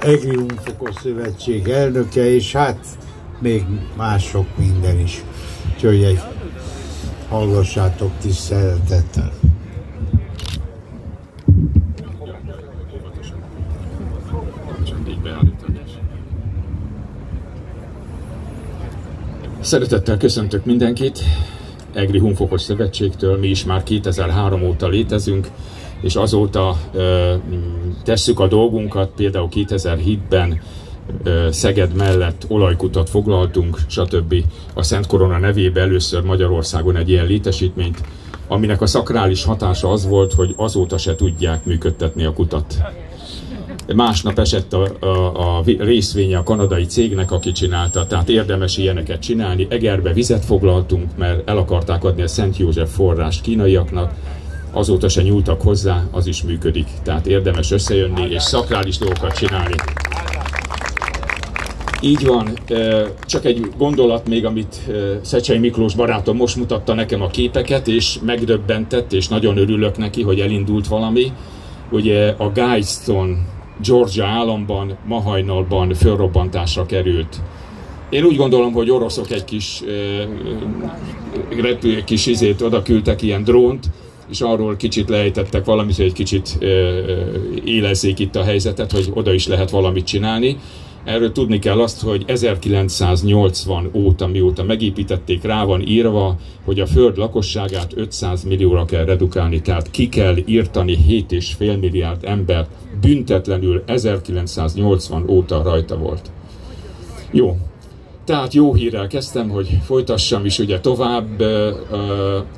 Egri Unfokos Szövetség elnöke, és hát még mások minden is. Úgyhogy egy hallgassátok tisztelettel. Szeretettel köszöntök mindenkit, Egri Hunfokos Szövetségtől, mi is már 2003 óta létezünk, és azóta tesszük a dolgunkat, például 2007-ben ö, Szeged mellett olajkutat foglaltunk, stb. A Szent Korona nevében először Magyarországon egy ilyen létesítményt, aminek a szakrális hatása az volt, hogy azóta se tudják működtetni a kutat. Másnap esett a, a, a részvénye a kanadai cégnek, aki csinálta, tehát érdemes ilyeneket csinálni. Egerbe vizet foglaltunk, mert el akarták adni a Szent József forrást kínaiaknak, azóta se nyúltak hozzá, az is működik. Tehát érdemes összejönni és szakrális dolgokat csinálni. Így van, csak egy gondolat még, amit Szecsei Miklós barátom most mutatta nekem a képeket, és megdöbbentett, és nagyon örülök neki, hogy elindult valami. Ugye a Guidestone Georgia államban, ma hajnalban fölrobbantásra került. Én úgy gondolom, hogy oroszok egy kis, egy kis izét oda küldtek, ilyen drónt, és arról kicsit lejtettek valamit, hogy egy kicsit élezzék itt a helyzetet, hogy oda is lehet valamit csinálni. Erről tudni kell azt, hogy 1980 óta, mióta megépítették, rá van írva, hogy a Föld lakosságát 500 millióra kell redukálni, tehát ki kell írtani 7,5 milliárd embert, büntetlenül 1980 óta rajta volt. Jó, tehát jó hírrel kezdtem, hogy folytassam is ugye tovább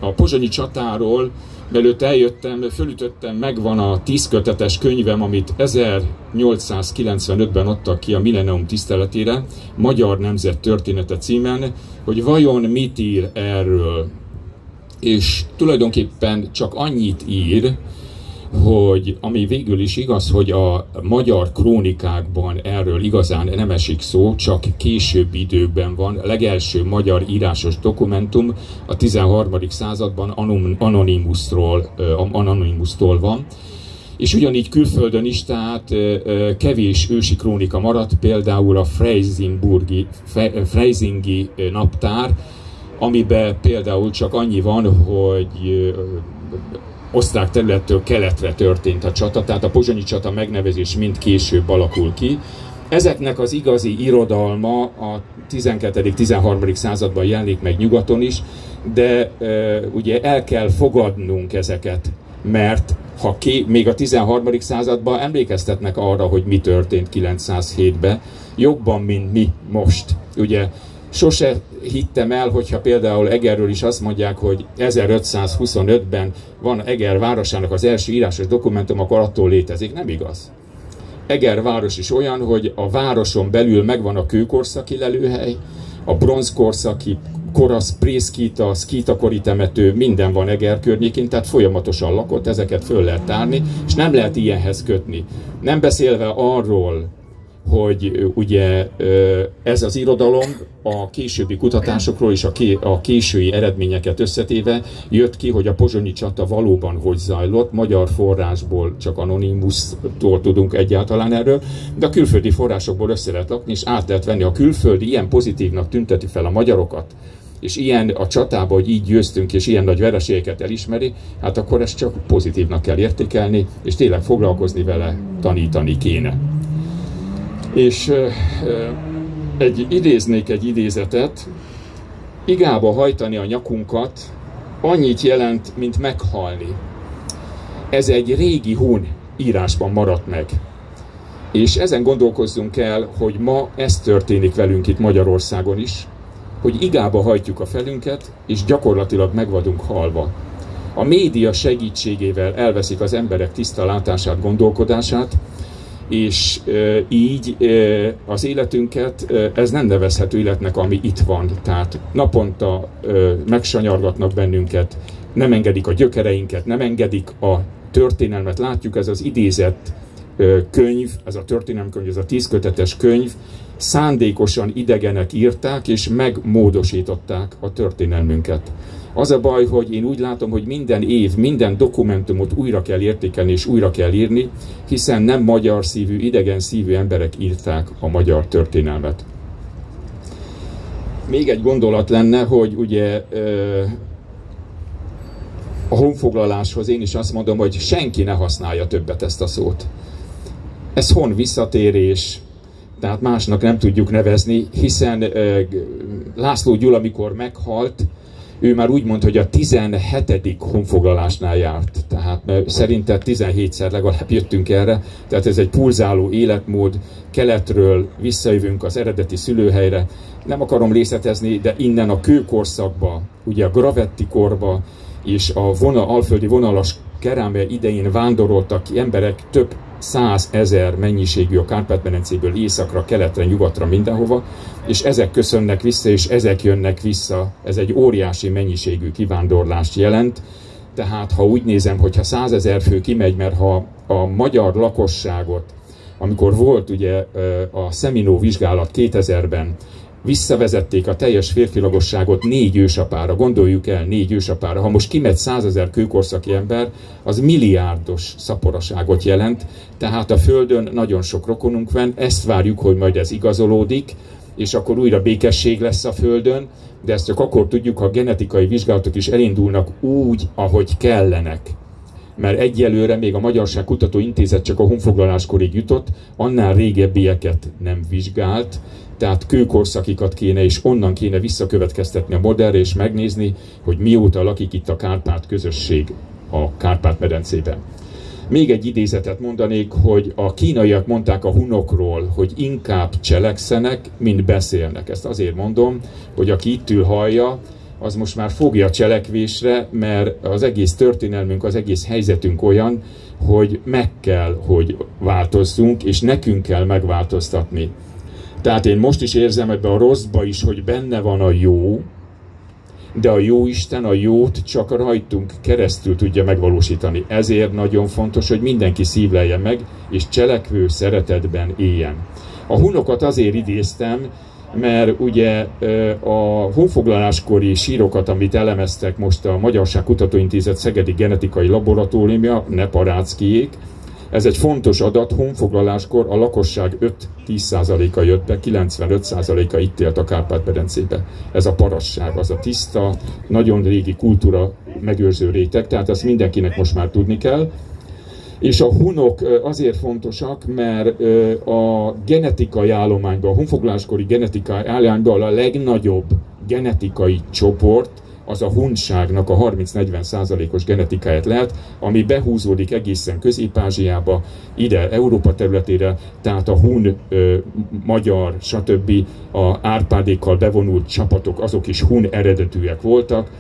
a pozsonyi csatáról, Mielőtt eljöttem, fölütöttem, megvan a tízkötetes könyvem, amit 1895-ben adtak ki a Millennium tiszteletére, Magyar Nemzet Története címen, hogy vajon mit ír erről. És tulajdonképpen csak annyit ír, hogy ami végül is igaz, hogy a magyar krónikákban erről igazán nem esik szó, csak később időkben van. A legelső magyar írásos dokumentum a 13. században Anonymusról, Anonymustól van. És ugyanígy külföldön is, tehát kevés ősi krónika maradt, például a Freisingi, Freisingi naptár, amiben például csak annyi van, hogy osztrák területtől keletre történt a csata, tehát a pozsonyi csata megnevezés mind később alakul ki. Ezeknek az igazi irodalma a 12.-13. században jelenik meg nyugaton is, de e, ugye el kell fogadnunk ezeket, mert ha ké, még a 13. században emlékeztetnek arra, hogy mi történt 907-ben, jobban, mint mi most. Ugye sose hittem el, hogyha például Egerről is azt mondják, hogy 1525-ben van Eger városának az első írásos dokumentum, akkor attól létezik. Nem igaz. Eger város is olyan, hogy a városon belül megvan a kőkorszaki lelőhely, a bronzkorszaki korasz, prészkita, szkítakori temető, minden van Eger környékén, tehát folyamatosan lakott, ezeket föl lehet tárni, és nem lehet ilyenhez kötni. Nem beszélve arról, hogy ugye ez az irodalom a későbbi kutatásokról és a, ké, a késői eredményeket összetéve jött ki, hogy a pozsonyi csata valóban hogy zajlott. Magyar forrásból csak Anonymous-tól tudunk egyáltalán erről, de a külföldi forrásokból össze lehet lakni, és át lehet venni. A külföldi ilyen pozitívnak tünteti fel a magyarokat, és ilyen a csatába, hogy így győztünk, és ilyen nagy vereségeket elismeri, hát akkor ezt csak pozitívnak kell értékelni, és tényleg foglalkozni vele, tanítani kéne. És egy, idéznék egy idézetet, igába hajtani a nyakunkat annyit jelent, mint meghalni. Ez egy régi hún írásban maradt meg. És ezen gondolkozzunk el, hogy ma ez történik velünk itt Magyarországon is, hogy igába hajtjuk a felünket, és gyakorlatilag meg vagyunk halva. A média segítségével elveszik az emberek tiszta látását, gondolkodását, és így az életünket, ez nem nevezhető életnek, ami itt van. Tehát naponta megsanyargatnak bennünket, nem engedik a gyökereinket, nem engedik a történelmet. Látjuk, ez az idézett könyv, ez a történelmkönyv, ez a tízkötetes könyv, szándékosan idegenek írták és megmódosították a történelmünket. Az a baj, hogy én úgy látom, hogy minden év, minden dokumentumot újra kell értékelni és újra kell írni, hiszen nem magyar szívű, idegen szívű emberek írták a magyar történelmet. Még egy gondolat lenne, hogy ugye a honfoglaláshoz én is azt mondom, hogy senki ne használja többet ezt a szót. Ez hon visszatérés, tehát másnak nem tudjuk nevezni, hiszen László Gyula, amikor meghalt, ő már úgy mondta, hogy a 17. honfoglalásnál járt. Tehát szerinte 17-szer legalább jöttünk erre, tehát ez egy pulzáló életmód, keletről visszajövünk az eredeti szülőhelyre. Nem akarom részletezni, de innen a kőkorszakba, ugye a gravetti korba, és a vonal, alföldi vonalas kerámia idején vándoroltak ki emberek több százezer mennyiségű a Kárpát-medencéből északra, keletre, nyugatra, mindenhova, és ezek köszönnek vissza, és ezek jönnek vissza. Ez egy óriási mennyiségű kivándorlást jelent. Tehát ha úgy nézem, hogyha százezer fő kimegy, mert ha a magyar lakosságot, amikor volt ugye a Szeminó vizsgálat 2000-ben, visszavezették a teljes férfilagosságot négy ősapára, gondoljuk el, négy ősapára. Ha most kimegy százezer kőkorszaki ember, az milliárdos szaporaságot jelent, tehát a Földön nagyon sok rokonunk van, ezt várjuk, hogy majd ez igazolódik, és akkor újra békesség lesz a Földön, de ezt csak akkor tudjuk, ha genetikai vizsgálatok is elindulnak úgy, ahogy kellenek mert egyelőre még a Magyarság Kutató Intézet csak a honfoglaláskorig jutott, annál régebbieket nem vizsgált, tehát kőkorszakikat kéne, és onnan kéne visszakövetkeztetni a modellre, és megnézni, hogy mióta lakik itt a Kárpát közösség a Kárpát-medencében. Még egy idézetet mondanék, hogy a kínaiak mondták a hunokról, hogy inkább cselekszenek, mint beszélnek. Ezt azért mondom, hogy aki itt ül hallja, az most már fogja cselekvésre, mert az egész történelmünk, az egész helyzetünk olyan, hogy meg kell, hogy változzunk, és nekünk kell megváltoztatni. Tehát én most is érzem ebbe a rosszba is, hogy benne van a jó, de a jó Isten a jót csak rajtunk keresztül tudja megvalósítani. Ezért nagyon fontos, hogy mindenki szívlelje meg, és cselekvő szeretetben éljen. A hunokat azért idéztem, mert ugye a honfoglaláskori sírokat, amit elemeztek most a Magyarság Kutatóintézet Szegedi Genetikai Laboratóriumja, ne paráckiék, ez egy fontos adat, honfoglaláskor a lakosság 5-10%-a jött be, 95%-a itt élt a Kárpát-medencébe. Ez a parasság, az a tiszta, nagyon régi kultúra megőrző réteg, tehát ezt mindenkinek most már tudni kell. És a hunok azért fontosak, mert a genetikai állományban, a honfoglaláskori genetikai állományban a legnagyobb genetikai csoport, az a hunságnak a 30-40 százalékos genetikáját lehet, ami behúzódik egészen Közép-Ázsiába, ide Európa területére, tehát a hun, ö, magyar, stb. a árpádékkal bevonult csapatok, azok is hun eredetűek voltak.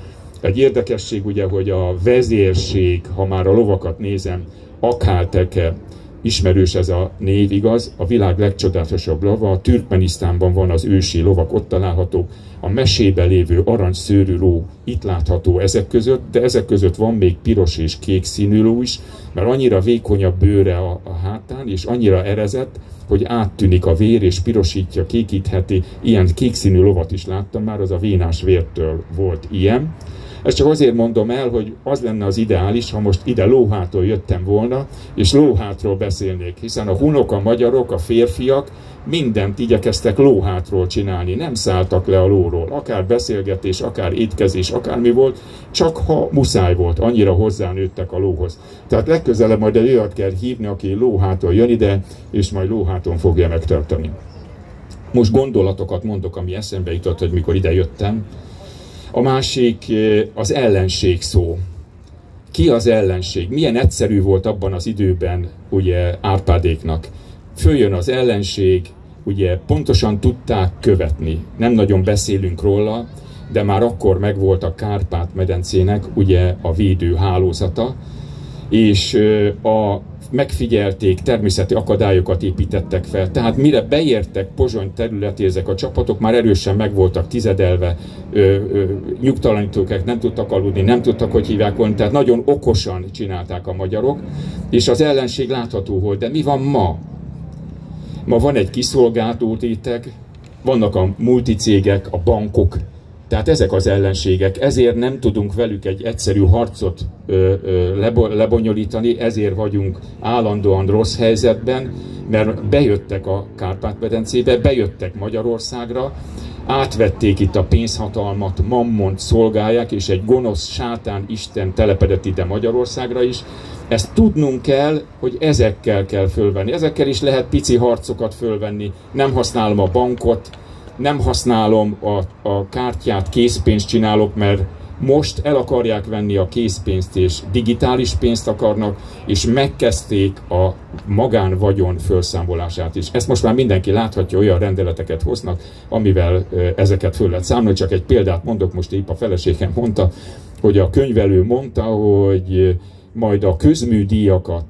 Egy érdekesség ugye, hogy a vezérség, ha már a lovakat nézem, Akálteke, ismerős ez a név, igaz? A világ legcsodálatosabb lova, a Türkmenisztánban van az ősi lovak, ott található. A mesében lévő aranyszőrű ló itt látható ezek között, de ezek között van még piros és kék színű ló is, mert annyira vékony a bőre a, a hátán, és annyira erezett, hogy áttűnik a vér, és pirosítja, kékítheti. Ilyen kék színű lovat is láttam már, az a vénás vértől volt ilyen. Ezt csak azért mondom el, hogy az lenne az ideális, ha most ide lóhától jöttem volna, és lóhátról beszélnék, hiszen a hunok, a magyarok, a férfiak mindent igyekeztek lóhátról csinálni, nem szálltak le a lóról, akár beszélgetés, akár étkezés, akármi volt, csak ha muszáj volt, annyira hozzánőttek a lóhoz. Tehát legközelebb majd egy olyat kell hívni, aki lóhától jön ide, és majd lóháton fogja megtartani. Most gondolatokat mondok, ami eszembe jutott, hogy mikor ide jöttem. A másik az ellenség szó. Ki az ellenség? Milyen egyszerű volt abban az időben ugye Árpádéknak. Följön az ellenség, ugye pontosan tudták követni. Nem nagyon beszélünk róla, de már akkor megvolt a Kárpát-medencének ugye a védő hálózata, és a megfigyelték, természeti akadályokat építettek fel. Tehát mire beértek Pozsony területi ezek a csapatok, már erősen meg voltak tizedelve, ö, ö, nyugtalanítókek nem tudtak aludni, nem tudtak, hogy hívják volna, tehát nagyon okosan csinálták a magyarok, és az ellenség látható volt. De mi van ma? Ma van egy kiszolgáltó réteg, vannak a multicégek, a bankok, tehát ezek az ellenségek, ezért nem tudunk velük egy egyszerű harcot ö, ö, lebo, lebonyolítani, ezért vagyunk állandóan rossz helyzetben, mert bejöttek a Kárpát-medencébe, bejöttek Magyarországra, átvették itt a pénzhatalmat, mammont szolgálják, és egy gonosz sátán Isten telepedett ide Magyarországra is. Ezt tudnunk kell, hogy ezekkel kell fölvenni. Ezekkel is lehet pici harcokat fölvenni. Nem használom a bankot, nem használom a, a kártyát, készpénzt csinálok, mert most el akarják venni a készpénzt és digitális pénzt akarnak, és megkezdték a magánvagyon felszámolását is. Ezt most már mindenki láthatja, olyan rendeleteket hoznak, amivel ezeket föl lehet számolni. Csak egy példát mondok, most épp a feleségem mondta, hogy a könyvelő mondta, hogy majd a közműdíjakat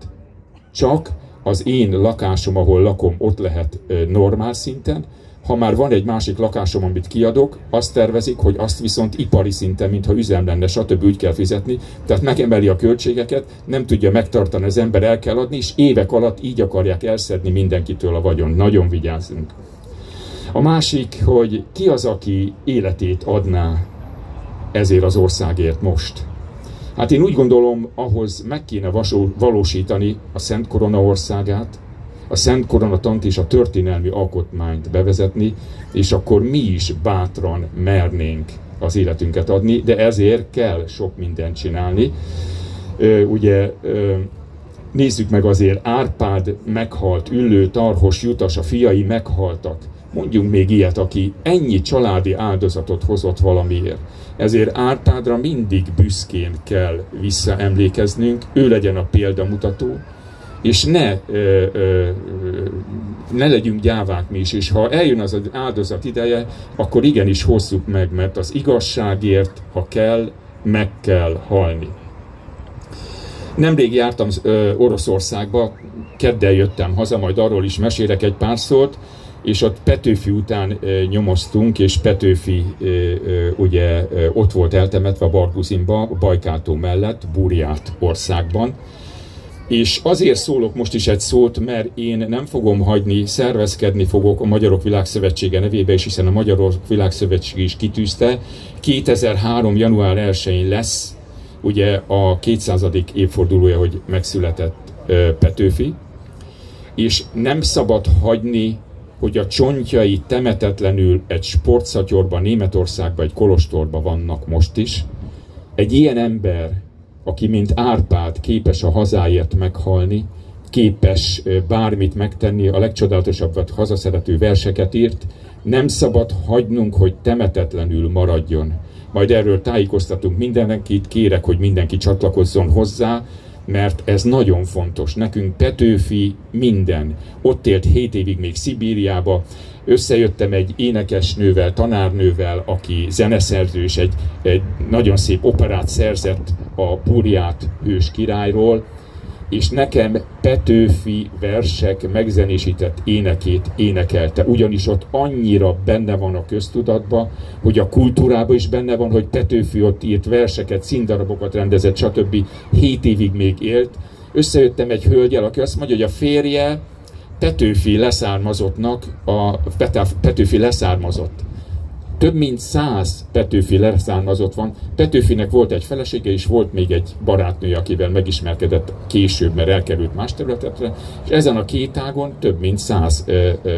csak az én lakásom, ahol lakom, ott lehet normál szinten, ha már van egy másik lakásom, amit kiadok, azt tervezik, hogy azt viszont ipari szinten, mintha üzem lenne, stb. úgy kell fizetni. Tehát megemeli a költségeket, nem tudja megtartani az ember, el kell adni, és évek alatt így akarják elszedni mindenkitől a vagyon. Nagyon vigyázzunk. A másik, hogy ki az, aki életét adná ezért az országért most. Hát én úgy gondolom, ahhoz meg kéne valósítani a Szent Korona országát, a Szent Koronatant és a történelmi alkotmányt bevezetni, és akkor mi is bátran mernénk az életünket adni, de ezért kell sok mindent csinálni. Ugye nézzük meg azért, Árpád meghalt, Üllő, Tarhos, Jutas, a fiai meghaltak. Mondjunk még ilyet, aki ennyi családi áldozatot hozott valamiért. Ezért Árpádra mindig büszkén kell visszaemlékeznünk, ő legyen a példamutató, és ne, ö, ö, ne legyünk gyávák mi is, és ha eljön az áldozat ideje, akkor igenis hozzuk meg, mert az igazságért, ha kell, meg kell halni. Nemrég jártam ö, Oroszországba, keddel jöttem haza, majd arról is mesélek egy pár szót, és ott Petőfi után ö, nyomoztunk, és Petőfi ö, ö, ugye ö, ott volt eltemetve a Barguzinba, Bajkátó mellett, Búriát országban, és azért szólok most is egy szót, mert én nem fogom hagyni, szervezkedni fogok a Magyarok Világszövetsége nevébe, és hiszen a Magyarok Világszövetség is kitűzte. 2003. január 1-én lesz ugye a 200. évfordulója, hogy megszületett Petőfi, és nem szabad hagyni, hogy a csontjai temetetlenül egy sportszatyorban, Németországban, egy kolostorban vannak most is. Egy ilyen ember aki mint Árpád képes a hazáért meghalni, képes bármit megtenni, a legcsodálatosabbat hazaszerető verseket írt, nem szabad hagynunk, hogy temetetlenül maradjon. Majd erről tájékoztatunk mindenkit, kérek, hogy mindenki csatlakozzon hozzá, mert ez nagyon fontos. Nekünk Petőfi minden. Ott élt 7 évig még Szibériába, összejöttem egy énekesnővel, tanárnővel, aki zeneszerző, és egy, egy nagyon szép operát szerzett a Púriát ős királyról, és nekem Petőfi versek megzenésített énekét énekelte, ugyanis ott annyira benne van a köztudatba, hogy a kultúrában is benne van, hogy Petőfi ott írt verseket, színdarabokat rendezett, stb. Hét évig még élt. Összejöttem egy hölgyel, aki azt mondja, hogy a férje Petőfi leszármazottnak, a Petőfi leszármazott. Több mint száz Petőfi leszármazott van. Petőfinek volt egy felesége, és volt még egy barátnője, akivel megismerkedett később, mert elkerült más területetre, és ezen a két ágon több mint száz ö, ö,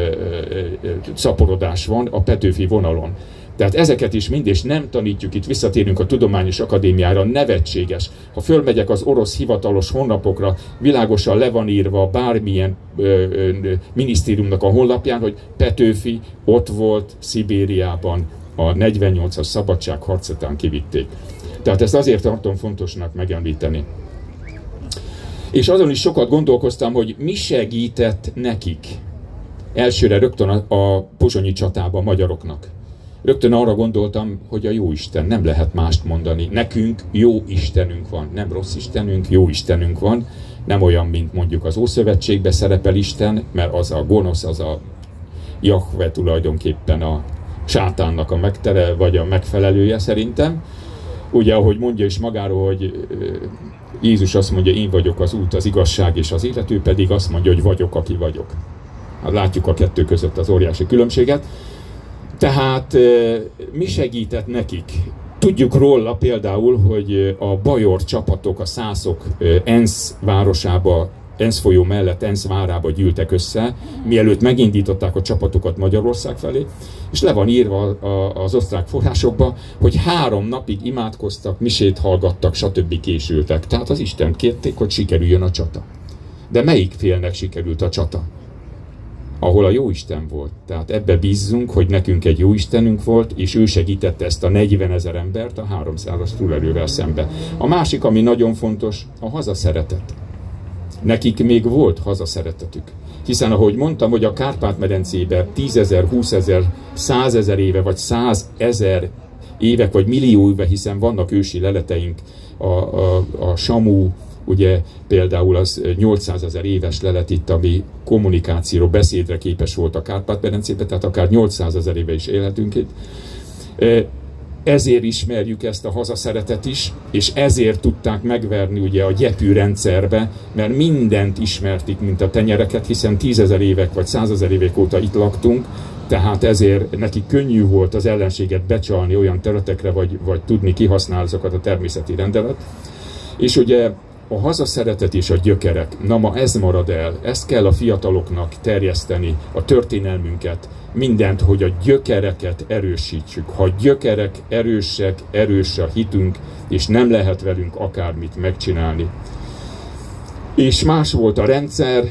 ö, szaporodás van a Petőfi vonalon. Tehát ezeket is mind, és nem tanítjuk, itt visszatérünk a Tudományos Akadémiára, nevetséges. Ha fölmegyek az orosz hivatalos honlapokra, világosan le van írva bármilyen ö, ö, minisztériumnak a honlapján, hogy Petőfi ott volt Szibériában, a 48-as szabadságharc után kivitték. Tehát ezt azért tartom fontosnak megemlíteni. És azon is sokat gondolkoztam, hogy mi segített nekik elsőre rögtön a, a pozsonyi csatában a magyaroknak rögtön arra gondoltam, hogy a jó Isten, nem lehet mást mondani. Nekünk jó Istenünk van, nem rossz Istenünk, jó Istenünk van, nem olyan, mint mondjuk az Ószövetségbe szerepel Isten, mert az a gonosz, az a Jahve tulajdonképpen a sátánnak a megtere, vagy a megfelelője szerintem. Ugye, ahogy mondja is magáról, hogy Jézus azt mondja, én vagyok az út, az igazság és az illető pedig azt mondja, hogy vagyok, aki vagyok. Hát látjuk a kettő között az óriási különbséget. Tehát mi segített nekik? Tudjuk róla például, hogy a bajor csapatok, a szászok ENSZ városába ENSZ folyó mellett ENSZ várába gyűltek össze, mielőtt megindították a csapatokat Magyarország felé, és le van írva az osztrák forrásokba, hogy három napig imádkoztak, misét hallgattak, stb. késültek. Tehát az Isten kérték, hogy sikerüljön a csata. De melyik félnek sikerült a csata? Ahol a Jóisten volt. Tehát ebbe bízzunk, hogy nekünk egy Jóistenünk volt, és ő segítette ezt a 40 ezer embert a 300-as túlerővel szembe. A másik, ami nagyon fontos, a hazaszeretet. Nekik még volt hazaszeretetük. Hiszen ahogy mondtam, hogy a Kárpát-medencébe 10 ezer, 20 ezer, 100 ezer éve, vagy 100 ezer évek, vagy millió éve, hiszen vannak ősi leleteink, a, a, a Samu, ugye például az 800 ezer éves lelet itt, ami kommunikációra, beszédre képes volt a Kárpát-medencében, tehát akár 800 ezer éve is élhetünk itt ezért ismerjük ezt a hazaszeretet is, és ezért tudták megverni ugye a gyepű rendszerbe, mert mindent ismertik, mint a tenyereket, hiszen tízezer évek vagy százezer évek óta itt laktunk, tehát ezért neki könnyű volt az ellenséget becsalni olyan területekre, vagy, vagy tudni kihasználni azokat a természeti rendelet. És ugye a hazaszeretet és a gyökerek, na ma ez marad el, ezt kell a fiataloknak terjeszteni, a történelmünket, mindent, hogy a gyökereket erősítsük. Ha gyökerek erősek, erős a hitünk, és nem lehet velünk akármit megcsinálni. És más volt a rendszer,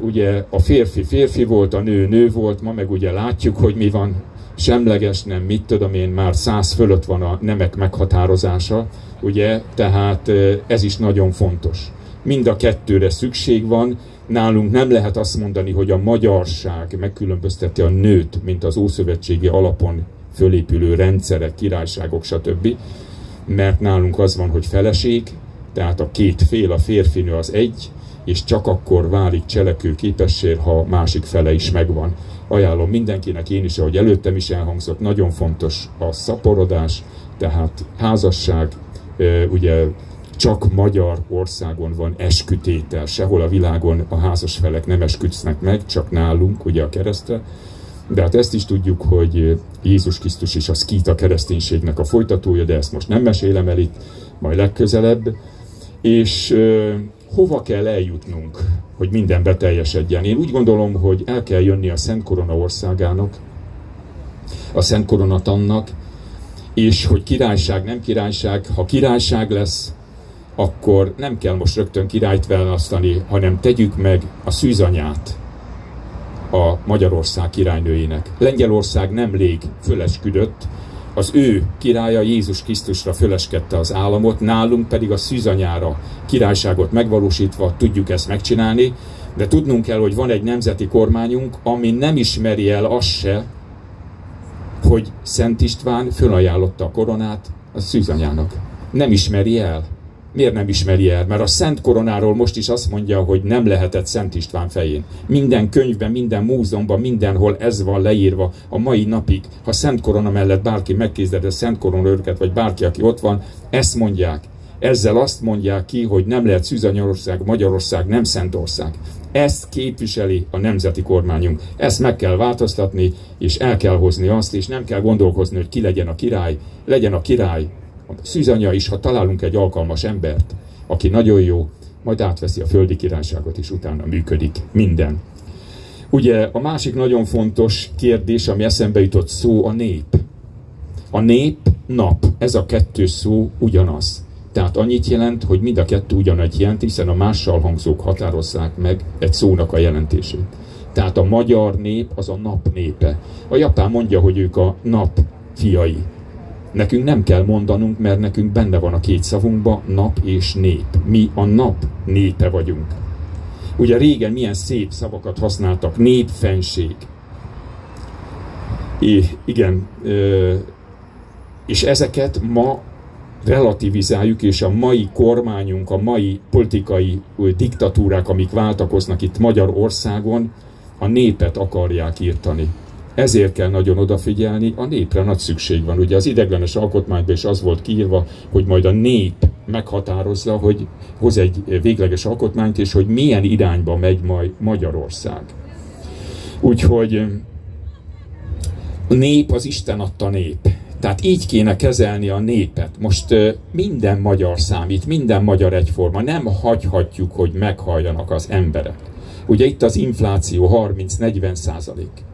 ugye a férfi férfi volt, a nő nő volt, ma meg ugye látjuk, hogy mi van, semleges, nem mit tudom én, már száz fölött van a nemek meghatározása, ugye, tehát ez is nagyon fontos. Mind a kettőre szükség van, nálunk nem lehet azt mondani, hogy a magyarság megkülönbözteti a nőt, mint az ószövetségi alapon fölépülő rendszerek, királyságok, stb. Mert nálunk az van, hogy feleség, tehát a két fél, a férfinő az egy, és csak akkor válik cselekvő képessé, ha másik fele is megvan. Ajánlom mindenkinek, én is, ahogy előttem is elhangzott, nagyon fontos a szaporodás, tehát házasság, ugye csak magyar országon van eskütétel, sehol a világon a házas felek nem esküdsznek meg, csak nálunk, ugye a keresztre. De hát ezt is tudjuk, hogy Jézus Krisztus is a szkíta kereszténységnek a folytatója, de ezt most nem mesélem el itt, majd legközelebb. És hova kell eljutnunk, hogy minden beteljesedjen? Én úgy gondolom, hogy el kell jönni a Szent Korona országának, a Szent Koronatannak, és hogy királyság, nem királyság, ha királyság lesz, akkor nem kell most rögtön királyt választani, hanem tegyük meg a szűzanyát a Magyarország királynőjének. Lengyelország nemrég fölesküdött, az ő királya Jézus Krisztusra föleskedte az államot, nálunk pedig a szűzanyára királyságot megvalósítva tudjuk ezt megcsinálni, de tudnunk kell, hogy van egy nemzeti kormányunk, ami nem ismeri el azt se, hogy Szent István fölajánlotta a koronát a szűzanyának. Nem ismeri el. Miért nem ismeri el? Mert a Szent Koronáról most is azt mondja, hogy nem lehetett Szent István fején. Minden könyvben, minden múzeumban, mindenhol ez van leírva a mai napig. Ha Szent Korona mellett bárki megkézded a Szent Korona vagy bárki, aki ott van, ezt mondják. Ezzel azt mondják ki, hogy nem lehet Szűzanyarország, Magyarország, nem Szentország. Ezt képviseli a nemzeti kormányunk. Ezt meg kell változtatni, és el kell hozni azt, és nem kell gondolkozni, hogy ki legyen a király. Legyen a király a szűzanya is, ha találunk egy alkalmas embert, aki nagyon jó, majd átveszi a földi királyságot, és utána működik minden. Ugye a másik nagyon fontos kérdés, ami eszembe jutott szó, a nép. A nép, nap, ez a kettő szó ugyanaz. Tehát annyit jelent, hogy mind a kettő ugyanegy jelent, hiszen a mással hangzók határozzák meg egy szónak a jelentését. Tehát a magyar nép az a nap népe. A japán mondja, hogy ők a nap fiai. Nekünk nem kell mondanunk, mert nekünk benne van a két szavunkba nap és nép. Mi a nap népe vagyunk. Ugye régen milyen szép szavakat használtak, népfenség. É, igen, és ezeket ma relativizáljuk, és a mai kormányunk, a mai politikai diktatúrák, amik váltakoznak itt Magyarországon, a népet akarják írtani. Ezért kell nagyon odafigyelni, a népre nagy szükség van. Ugye az ideglenes alkotmányban is az volt kiírva, hogy majd a nép meghatározza, hogy hoz egy végleges alkotmányt, és hogy milyen irányba megy majd Magyarország. Úgyhogy nép az Isten adta nép. Tehát így kéne kezelni a népet. Most minden magyar számít, minden magyar egyforma. Nem hagyhatjuk, hogy meghalljanak az emberek. Ugye itt az infláció 30-40 százalék.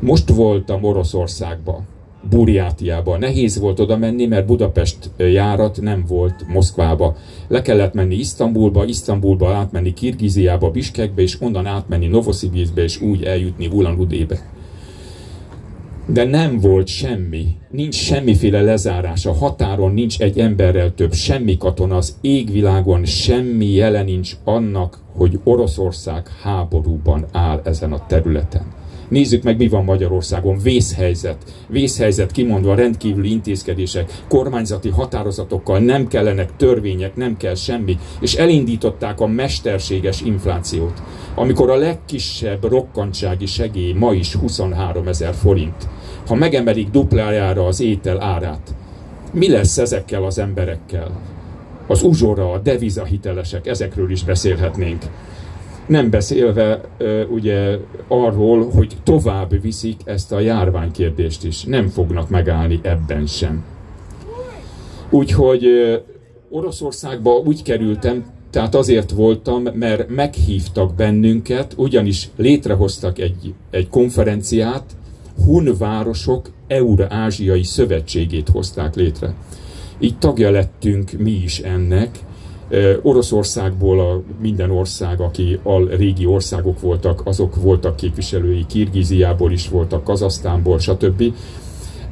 Most voltam Oroszországban, Burjátiában. Nehéz volt oda menni, mert Budapest járat nem volt Moszkvába. Le kellett menni Isztambulba, Isztambulba átmenni Kirgiziába, Biskekbe, és onnan átmenni Novosibirskbe, és úgy eljutni Ulan Udébe de nem volt semmi, nincs semmiféle lezárás, a határon nincs egy emberrel több, semmi katona, az égvilágon semmi jele nincs annak, hogy Oroszország háborúban áll ezen a területen. Nézzük meg, mi van Magyarországon. Vészhelyzet. Vészhelyzet kimondva rendkívüli intézkedések, kormányzati határozatokkal nem kellenek törvények, nem kell semmi. És elindították a mesterséges inflációt. Amikor a legkisebb rokkantsági segély ma is 23 ezer forint ha megemelik duplájára az étel árát, mi lesz ezekkel az emberekkel? Az uzsora, a devizahitelesek, ezekről is beszélhetnénk. Nem beszélve ugye arról, hogy tovább viszik ezt a járványkérdést is. Nem fognak megállni ebben sem. Úgyhogy Oroszországba úgy kerültem, tehát azért voltam, mert meghívtak bennünket, ugyanis létrehoztak egy, egy konferenciát, Hun városok Eurázsiai Szövetségét hozták létre. Így tagja lettünk mi is ennek. Oroszországból a minden ország, aki a régi országok voltak, azok voltak képviselői, Kirgiziából is voltak, Kazasztánból, stb.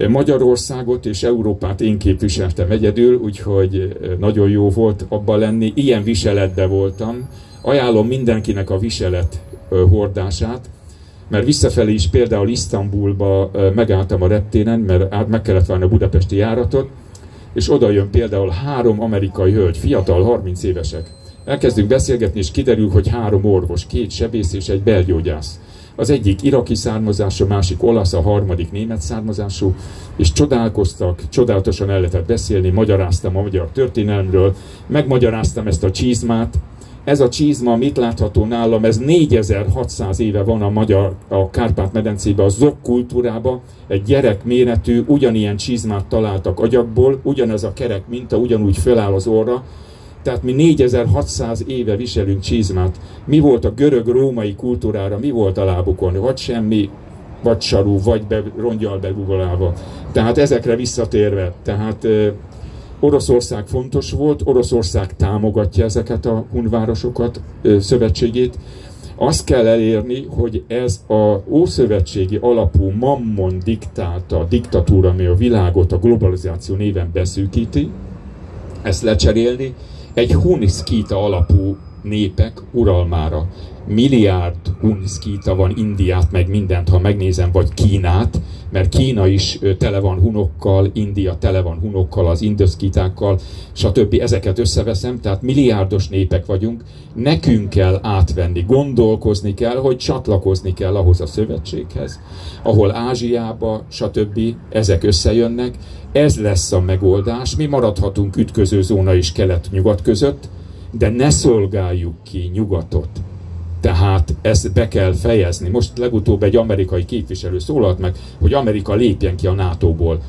Magyarországot és Európát én képviseltem egyedül, úgyhogy nagyon jó volt abban lenni. Ilyen viseletben voltam. Ajánlom mindenkinek a viselet hordását mert visszafelé is például Isztambulba megálltam a reptéren, mert át meg kellett várni a budapesti járatot, és oda jön például három amerikai hölgy, fiatal, 30 évesek. Elkezdünk beszélgetni, és kiderül, hogy három orvos, két sebész és egy belgyógyász. Az egyik iraki származású, másik olasz, a harmadik német származású, és csodálkoztak, csodálatosan el lehetett beszélni, magyaráztam a magyar történelmről, megmagyaráztam ezt a csizmát, ez a csizma, mit látható nálam, ez 4600 éve van a magyar, a Kárpát-medencében, a zok kultúrába, egy gyerek méretű, ugyanilyen csizmát találtak agyakból, ugyanez a kerek minta, ugyanúgy föláll az orra, tehát mi 4600 éve viselünk csizmát. Mi volt a görög-római kultúrára, mi volt a lábukon? Vagy semmi, vagy sarú, vagy be, rongyal begugolálva. Tehát ezekre visszatérve, tehát Oroszország fontos volt, Oroszország támogatja ezeket a hunvárosokat, szövetségét. Azt kell elérni, hogy ez a ószövetségi alapú mammon diktálta diktatúra, ami a világot a globalizáció néven beszűkíti, ezt lecserélni, egy huniszkíta alapú népek uralmára. Milliárd huniszkíta van Indiát, meg mindent, ha megnézem, vagy Kínát, mert Kína is tele van hunokkal, India tele van hunokkal, az indoszkitákkal, stb. Ezeket összeveszem, tehát milliárdos népek vagyunk, nekünk kell átvenni, gondolkozni kell, hogy csatlakozni kell ahhoz a szövetséghez, ahol Ázsiába, stb. ezek összejönnek, ez lesz a megoldás, mi maradhatunk ütköző zóna is kelet-nyugat között, de ne szolgáljuk ki nyugatot. Tehát ezt be kell fejezni. Most legutóbb egy amerikai képviselő szólalt meg, hogy Amerika lépjen ki a NATO-ból.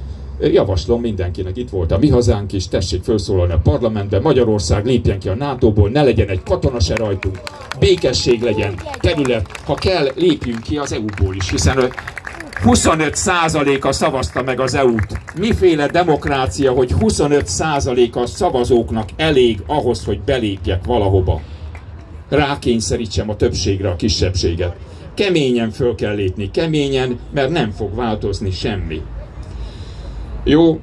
Javaslom mindenkinek, itt volt a mi hazánk is, tessék felszólalni a parlamentben, Magyarország lépjen ki a NATO-ból, ne legyen egy katona se rajtunk, békesség legyen, terület, ha kell, lépjünk ki az EU-ból is, hiszen 25%-a szavazta meg az EU-t. Miféle demokrácia, hogy 25%-a szavazóknak elég ahhoz, hogy belépjek valahova? Rákényszerítsem a többségre a kisebbséget. Keményen föl kell lépni, keményen, mert nem fog változni semmi. Jó,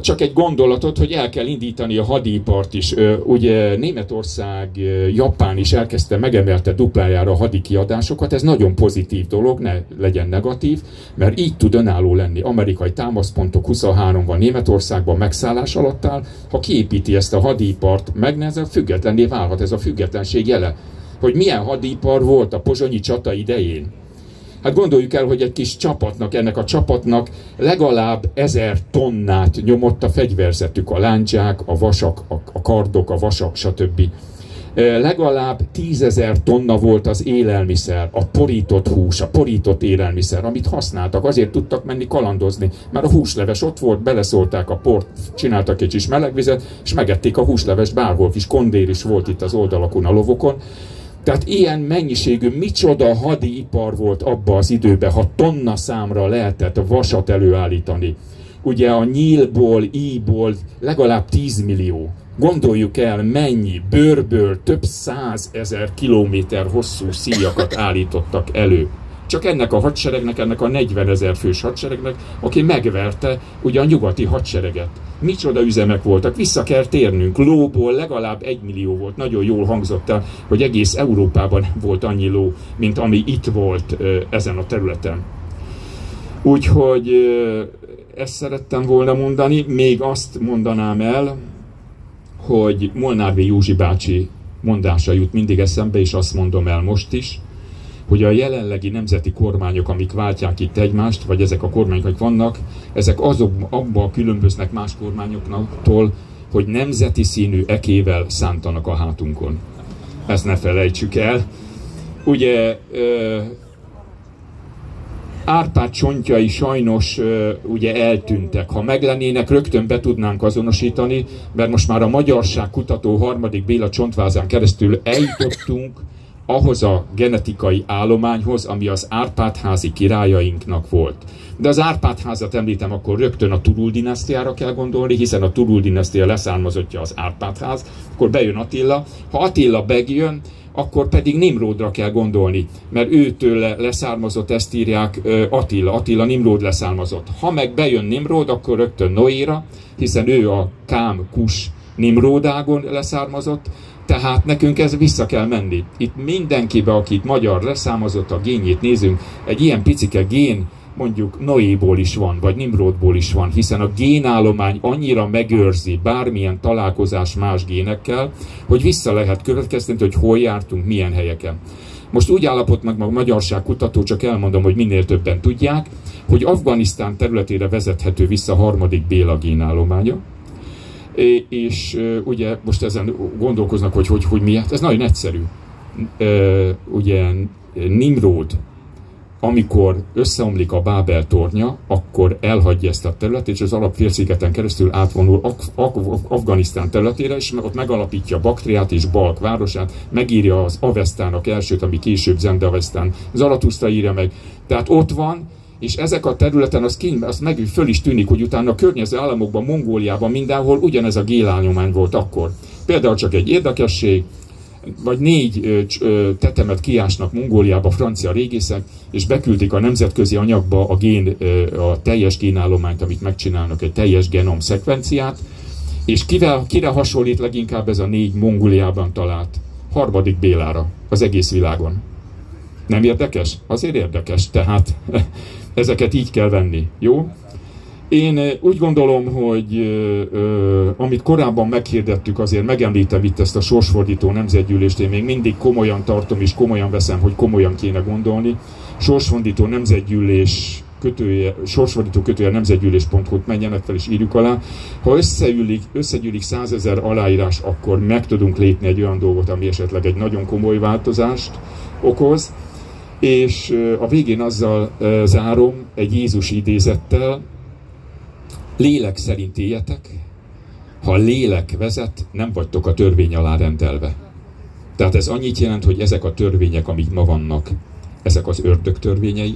csak egy gondolatot, hogy el kell indítani a hadipart is. Ugye Németország, Japán is elkezdte, megemelte duplájára a hadi kiadásokat, ez nagyon pozitív dolog, ne legyen negatív, mert így tud önálló lenni. Amerikai támaszpontok 23 van Németországban megszállás alatt áll, ha kiépíti ezt a hadipart, megnezel, függetlenné válhat ez a függetlenség jele. Hogy milyen hadipar volt a pozsonyi csata idején Hát gondoljuk el, hogy egy kis csapatnak, ennek a csapatnak legalább ezer tonnát nyomott a fegyverzetük, a láncsák, a vasak, a kardok, a vasak, stb. Legalább tízezer tonna volt az élelmiszer, a porított hús, a porított élelmiszer, amit használtak, azért tudtak menni kalandozni. Már a húsleves ott volt, beleszólták a port, csináltak egy kis melegvizet, és megették a húslevest bárhol, kis kondér is volt itt az oldalakon, a lovokon. Tehát ilyen mennyiségű, micsoda hadipar volt abba az időben, ha tonna számra lehetett vasat előállítani. Ugye a nyílból, íból legalább 10 millió. Gondoljuk el, mennyi bőrből több százezer kilométer hosszú szíjakat állítottak elő csak ennek a hadseregnek, ennek a 40 ezer fős hadseregnek, aki megverte ugye a nyugati hadsereget. Micsoda üzemek voltak, vissza kell térnünk. Lóból legalább egy millió volt. Nagyon jól hangzott el, hogy egész Európában volt annyi ló, mint ami itt volt ezen a területen. Úgyhogy ezt szerettem volna mondani. Még azt mondanám el, hogy Molnár Józsi bácsi mondása jut mindig eszembe, és azt mondom el most is, hogy a jelenlegi nemzeti kormányok, amik váltják itt egymást, vagy ezek a kormányok, amik vannak, ezek azok abban különböznek más kormányoktól, hogy nemzeti színű ekével szántanak a hátunkon. Ezt ne felejtsük el. Ugye Árpád csontjai sajnos ugye eltűntek. Ha meglennének, rögtön be tudnánk azonosítani, mert most már a Magyarság kutató harmadik Béla csontvázán keresztül eljutottunk ahhoz a genetikai állományhoz, ami az Árpádházi királyainknak volt. De az Árpádházat említem, akkor rögtön a Turul dinasztiára kell gondolni, hiszen a Turul dinasztia leszármazottja az Árpádház, akkor bejön Attila. Ha Attila megjön, akkor pedig Nimrodra kell gondolni, mert őtől leszármazott, ezt írják Attila, Attila Nimrod leszármazott. Ha meg bejön Nimrod, akkor rögtön Noéra, hiszen ő a Kám Kus Nimródágon leszármazott, tehát nekünk ez vissza kell menni. Itt mindenkibe, akit magyar leszámozott a génjét nézünk, egy ilyen picike gén mondjuk Noéból is van, vagy Nimrodból is van, hiszen a génállomány annyira megőrzi bármilyen találkozás más génekkel, hogy vissza lehet következtetni, hogy hol jártunk, milyen helyeken. Most úgy állapot meg a magyarság kutató, csak elmondom, hogy minél többen tudják, hogy Afganisztán területére vezethető vissza a harmadik Béla génállománya, és ugye most ezen gondolkoznak, hogy hogy, hogy miért. Ez nagyon egyszerű. Ugye Nimrod, amikor összeomlik a Bábel tornya, akkor elhagyja ezt a területet, és az alapfélszigeten keresztül átvonul Af- Af- Afganisztán területére, és ott megalapítja Baktriát és Balk városát, megírja az Avestának elsőt, ami később Zende Avesztán, Zaratusztra írja meg. Tehát ott van, és ezek a területen az, kín, az meg föl is tűnik, hogy utána a környező államokban, Mongóliában mindenhol ugyanez a gélányomány volt akkor. Például csak egy érdekesség, vagy négy tetemet kiásnak Mongóliába francia régészek, és beküldik a nemzetközi anyagba a, gén, a teljes génállományt, amit megcsinálnak, egy teljes genom szekvenciát, és kivel, kire hasonlít leginkább ez a négy Mongóliában talált? Harmadik Bélára az egész világon. Nem érdekes? Azért érdekes. Tehát ezeket így kell venni. Jó? Én eh, úgy gondolom, hogy ö, amit korábban meghirdettük, azért megemlítem itt ezt a sorsfordító nemzetgyűlést, én még mindig komolyan tartom és komolyan veszem, hogy komolyan kéne gondolni. Sorsfordító nemzetgyűlés kötője, sorsfordító kötője nemzetgyűlés.hu-t menjenek fel és írjuk alá. Ha összeülik, összegyűlik százezer aláírás, akkor meg tudunk lépni egy olyan dolgot, ami esetleg egy nagyon komoly változást okoz. És a végén azzal zárom egy Jézus idézettel, lélek szerint éljetek, ha lélek vezet, nem vagytok a törvény alá rendelve. Tehát ez annyit jelent, hogy ezek a törvények, amik ma vannak, ezek az ördög törvényei,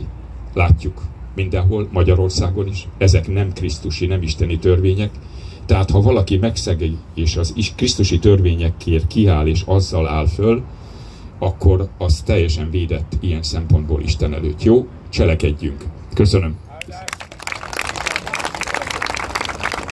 látjuk mindenhol, Magyarországon is, ezek nem krisztusi, nem isteni törvények. Tehát ha valaki megszegi, és az is krisztusi törvényekért kiáll, és azzal áll föl, akkor az teljesen védett ilyen szempontból Isten előtt. Jó? Cselekedjünk. Köszönöm.